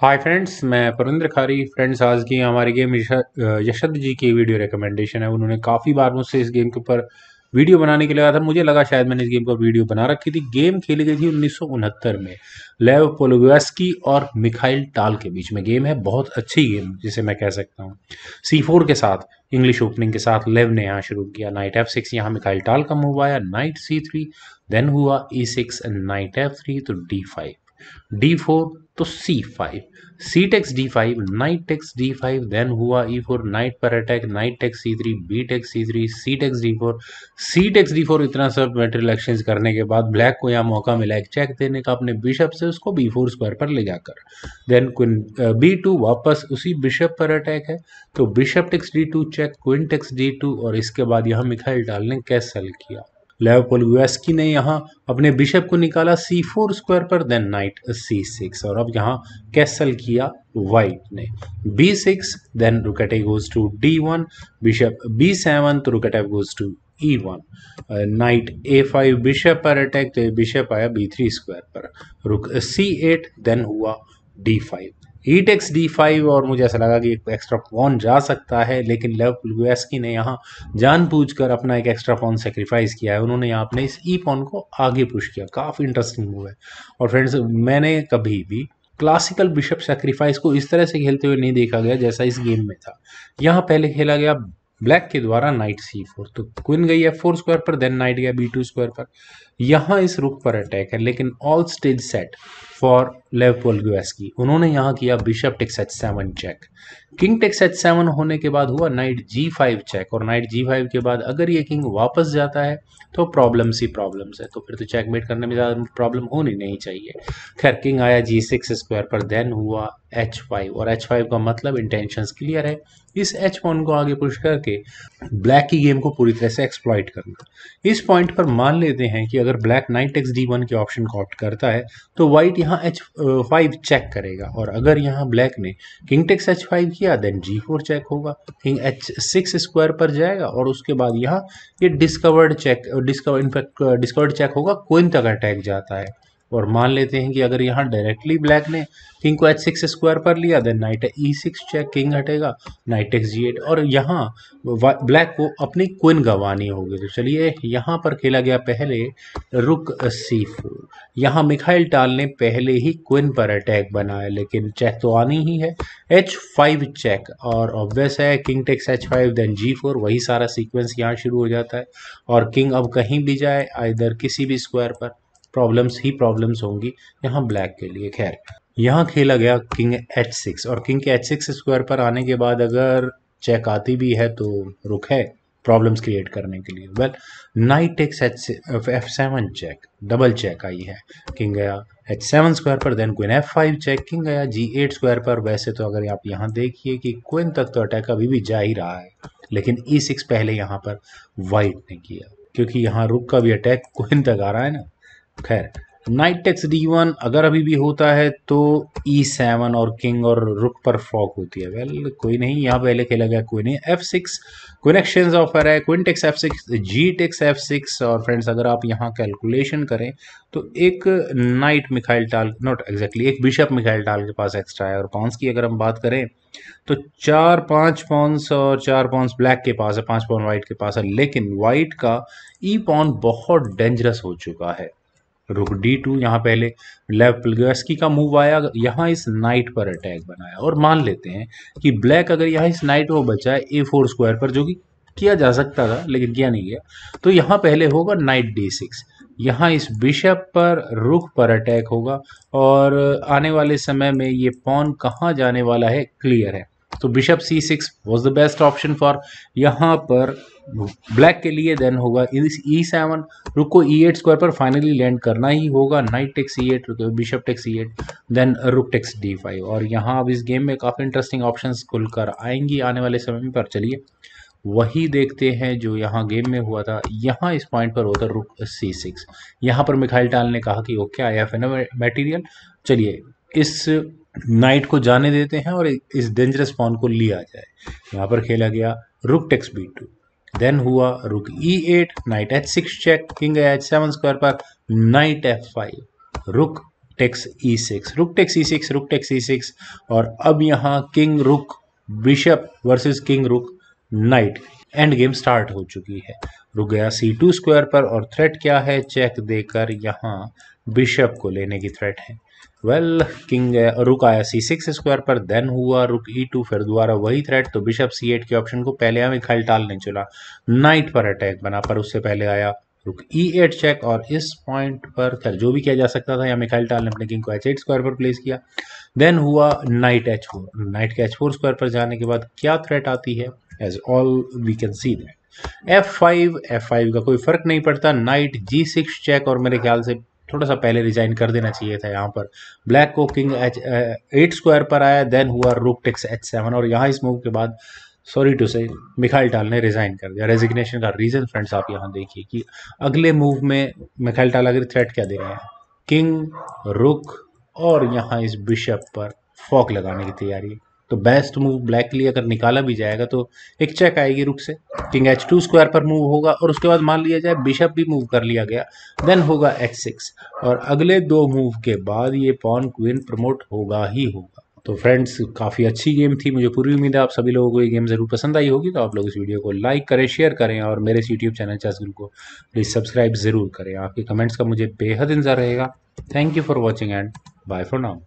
Hi friends मैं परिंद्र खारी। Friends आज की हमारी गेम यशद जी की वीडियो रिकमेंडेशन है। उन्होंने काफ़ी बार मुझसे इस गेम के ऊपर वीडियो बनाने के लिए आया था। मुझे लगा शायद मैंने इस गेम का वीडियो बना रखी थी। गेम खेली गई थी उन्नीस सौ उनहत्तर में। लेव पोलोवेस्की और मिखाइल टाल के बीच में गेम है। बहुत अच्छी गेम जिसे मैं कह सकता हूँ। सी के साथ इंग्लिश ओपनिंग के साथ लेव ने यहाँ शुरू किया। नाइट एफ़ सिक्स यहाँ मिखाइल टाल का मूव आया नाइट सी थ्री देन हुआ E six knight F three तो डी फाइव डी फोर तो C five C takes D five knight takes D five then हुआ ई फोर नाइट पर attack knight takes C three B takes C three C takes D four C takes D four इतना सब material exchange करने के बाद black को यहाँ मौका मिला एक चेक देने का अपने बिशप से, उसको बी फोर स्क्वायर पर ले जाकर। देन क्विन बी टू वापस उसी बिशप पर अटैक है तो bishop takes D two check queen takes D two और इसके बाद यहाँ मिखाइल डालने कैसल किया। लेवपोलवेस्की ने यहाँ अपने बिशप को निकाला सी फोर स्क्वायर पर देन नाइट सी सिक्स और अब यहाँ कैसल किया वाइट ने। B six then rook goes to D one bishop B seven तो rook goes to E one knight A five bishop पर अटैक तो बिशप आया बी थ्री स्क्वायर पर। रुक सी एट देन हुआ D five E takes D five और मुझे ऐसा लगा कि एक एक्स्ट्रा पॉन जा सकता है, लेकिन लेव लुएसकी ने यहाँ जानबूझकर अपना एक एक्स्ट्रा पॉन सेक्रीफाइस किया है। उन्होंने यहाँ अपने इस ई पॉन को आगे पुश किया। काफ़ी इंटरेस्टिंग मूव है। और फ्रेंड्स मैंने कभी भी क्लासिकल बिशप सेक्रीफाइस को इस तरह से खेलते हुए नहीं देखा गया जैसा इस गेम में था। यहाँ पहले खेला गया ब्लैक के द्वारा नाइट सी फोर। तो क्विन गई एफ़ फोर स्क्वायर पर, देन नाइट गया बी टू स्क्वायर पर। यहाँ इस रुक पर अटैक है, लेकिन ऑल स्टेज सेट फॉर लेवपोल की उन्होंने यहाँ किया bishop takes H seven check. King takes H seven होने के बाद हुआ नाइट जी फाइव चेक और नाइट जी फाइव के बाद अगर ये किंग वापस जाता है तो प्रॉब्लम्स ही प्रॉब्लम्स है। तो फिर तो चेकमेट करने में ज़्यादा प्रॉब्लम होनी नहीं चाहिए। खैर किंग आया जी सिक्स स्क्वायर पर देन हुआ एच फाइव और एच फाइव का मतलब इंटेंशन क्लियर है। इस एच पॉइंट को आगे पुश करके ब्लैक की गेम को पूरी तरह से एक्सप्लॉइट करना। इस पॉइंट पर मान लेते हैं कि अगर black knight X D one के ऑप्शन को ऑप्ट करता है तो व्हाइट यहाँ एच फाइव चेक करेगा। और अगर यहाँ ब्लैक ने किंग टेक्स एच फाइव किया देन जी फोर चेक होगा। किंग एच सिक्स स्क्वायर पर जाएगा और उसके बाद यहाँ ये discovered check discover in fact discovered check होगा कोइन तक अटैक जाता है। और मान लेते हैं कि अगर यहाँ डायरेक्टली ब्लैक ने किंग को एच सिक्स स्क्वायर पर लिया then knight E six check king हटेगा नाइट एक्स जी एट और यहाँ ब्लैक को अपनी क्विन गंवानी होगी। तो चलिए, यहाँ पर खेला गया पहले, रुक सी फोर यहाँ मिखाइल टाल ने पहले ही क्विन पर अटैक बनाया, लेकिन चेक तो आनी ही है। एच फाइव चेक और ऑब्वियस है king takes H five then G four वही सारा सीक्वेंस यहाँ शुरू हो जाता है। और किंग अब कहीं भी जाए इधर किसी भी स्क्वायर पर प्रॉब्लम्स ही प्रॉब्लम्स होंगी, यहाँ ब्लैक के लिए, खैर। यहाँ खेला गया किंग एच सिक्स और किंग के एच सिक्स स्क्वायर पर आने के बाद अगर चेक आती भी है तो रुक है प्रॉब्लम्स क्रिएट करने के लिए। Well knight takes H F seven check double check आई है। किंग गया एच सेवन स्क्वायर पर then queen F five check king गया जी एट स्क्वायर पर। वैसे तो अगर आप यहाँ देखिए कि क्विन तक तो अटैक अभी भी जा ही रहा है, लेकिन ई e सिक्स पहले यहाँ पर वाइट ने किया, क्योंकि यहाँ रुक का भी अटैक क्विन तक आ रहा है ना। खैर नाइट टेक्स डी वन अगर अभी भी होता है तो ई e सेवन और किंग और रुक पर फॉक होती है। वेल कोई नहीं, यहाँ पहले खेला गया, कोई नहीं। F six queen exchange offer है। Queen takes F six G takes F six और फ्रेंड्स अगर आप यहाँ कैलकुलेशन करें तो एक knight Mikhail Tal not exactly एक बिशप मिखाइल टाल के पास एक्स्ट्रा है। और पॉन्स की अगर हम बात करें तो चार पाँच पॉन्स और चार पॉन्स ब्लैक के पास है, पाँच पॉन व्हाइट के पास है। लेकिन व्हाइट का ई e पॉन बहुत डेंजरस हो चुका है। रुक डी टू, यहाँ पहले लेवस्की का मूव आया, यहाँ इस नाइट पर अटैक बनाया। और मान लेते हैं कि ब्लैक अगर यहाँ इस नाइट को बचाए ए फोर स्क्वायर पर, जो कि किया जा सकता था, लेकिन किया नहीं गया तो यहाँ पहले होगा नाइट डी सिक्स यहाँ इस बिशप पर, रुख पर अटैक होगा, और आने वाले समय में ये पॉन कहाँ जाने वाला है? क्लियर है। तो bishop C six was the best option for यहाँ पर ब्लैक के लिए देन होगा। ई सेवन रुक को ई एट स्क्वायर पर फाइनली लैंड करना ही होगा। Knight takes E eight bishop takes E eight then rook takes D five और यहाँ अब इस गेम में काफ़ी इंटरेस्टिंग ऑप्शन खुलकर आएँगी आने वाले समय में, पर चलिए, वही देखते हैं जो यहाँ गेम में हुआ था। यहाँ इस पॉइंट पर होता रुक सी सिक्स यहाँ पर मिखाइल टाल ने कहा कि okay I have an material चलिए, इस नाइट को जाने देते हैं और इस डेंजरस पॉन को लिया जाए। यहाँ पर खेला गया rook takes B to then हुआ rook E eight knight H six check king H seven square पर knight F five rook takes E six rook takes E six rook takes E six और अब यहाँ king rook bishop versus king rook knight end game start हो चुकी है। रुक गया सी to square पर और थ्रेट क्या है? चेक देकर यहाँ बिशप को लेने की थ्रेट है। वेल किंग रुक आया सी सिक्स स्क्वायर पर देन हुआ रुक ई टू फिर दोबारा वही थ्रेट तो बिशप सी एट के ऑप्शन को पहले हमें खल टाल नहीं चला। नाइट पर अटैक बना, पर उससे पहले आया रुक ई एट चेक और इस पॉइंट पर, खैर, जो भी किया जा सकता था या मिखाइल टाल ने अपने किंग को एच एट स्क्वायर पर प्लेस किया। देन हुआ नाइट एच फोर नाइट के एच फोर स्क्वायर पर जाने के बाद क्या थ्रेट आती है? As all we can see that F five F five का कोई फ़र्क नहीं पड़ता। नाइट जी सिक्स चेक और मेरे ख्याल से थोड़ा सा पहले रिजाइन कर देना चाहिए था यहाँ पर। ब्लैक को किंग एच एट स्क्वायर पर आया देन हुआ रुक टेक्स एच सेवन और यहाँ इस मूव के बाद सॉरी टू से मिखाइल टाल ने रिजाइन कर दिया। रेजिग्नेशन का रीजन फ्रेंड्स आप यहाँ देखिए कि अगले मूव में मिखाइल टाल अगर थ्रेट क्या दे रहे हैं? किंग रुक और यहाँ इस बिशप पर फॉक लगाने की तैयारी। तो बेस्ट मूव ब्लैक के लिए अगर निकाला भी जाएगा तो एक चेक आएगी रुक से किंग एच टू स्क्वायर पर मूव होगा और उसके बाद मान लिया जाए बिशप भी मूव कर लिया गया देन होगा एच सिक्स और अगले दो मूव के बाद ये पॉन क्वीन प्रमोट होगा ही होगा। तो फ्रेंड्स काफ़ी अच्छी गेम थी, मुझे पूरी उम्मीद है आप सभी लोगों को ये गेम ज़रूर पसंद आई होगी तो आप लोग इस वीडियो को लाइक करें शेयर करें और मेरे इस यूट्यूब चैनल चैस गुरु को प्लीज़ सब्सक्राइब ज़रूर करें। आपके कमेंट्स का मुझे बेहद इंतज़ार रहेगा। Thank you for watching and bye for now